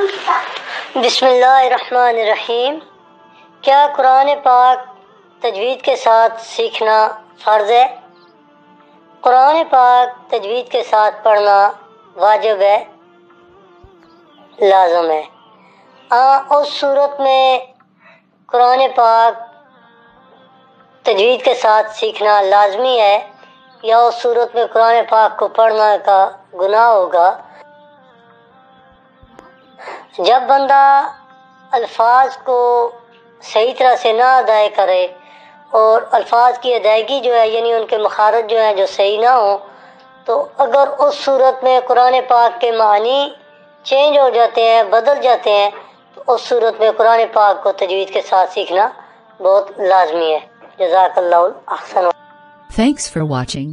बिस्मिल्लाहिर्रहमानिर्रहीम। क्या कुरान पाक तजवीद के साथ सीखना फ़र्ज़ है? कुरान पाक तजवीद के साथ पढ़ना वाजिब है? लाजम है। आ, उस सूरत में कुरान पाक तजवीद के साथ सीखना लाजमी है या उस सूरत में कुरान पाक को पढ़ना का गुनाह होगा? जब बंदा अल्फाज को सही तरह से ना अदाय करे और अल्फाज की अदायगी जो है, यानी उनके मखारत जो हैं, जो सही ना हो तो अगर उस सूरत में कुरान पाक के मानी चेंज हो जाते हैं, बदल जाते हैं तो उस सूरत में कुरान पाक को तजवीज़ के साथ सीखना बहुत लाजमी है। जजाकल्लासन Thanks for watching.